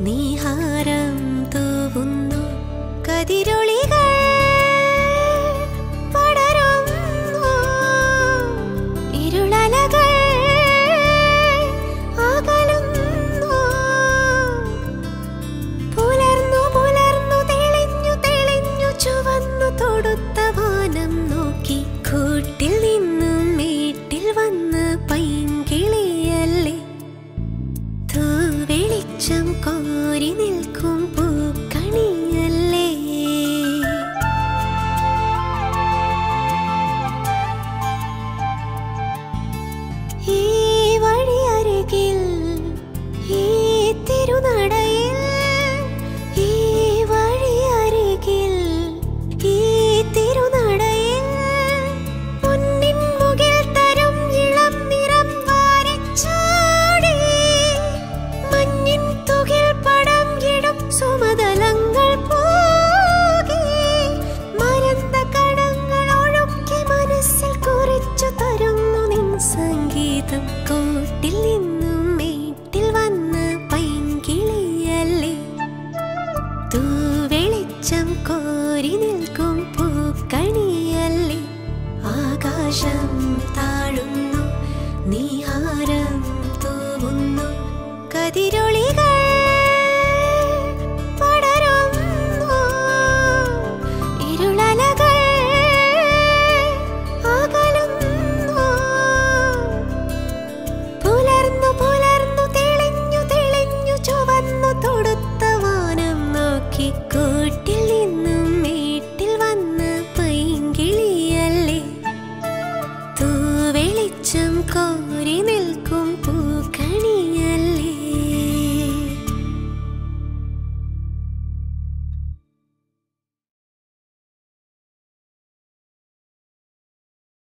നീഹാരം തൂവുന്നു പടരുന്നു. ഇരുളലകൾ അകലുന്നു. പുലർന്നു പുലർന്നു തെളിഞ്ഞു തെളിഞ്ഞു ചുവന്നു കോരി നിൽക്കും. തൂവെളിച്ചം കോരി നിൽക്കും പൂക്കണിയല്ലേ? ആകാശം താഴുന്നു നീഹാരം തൂവുന്നു. കതിരൊളികൾ വെളിച്ചം കോരി നിൽക്കും.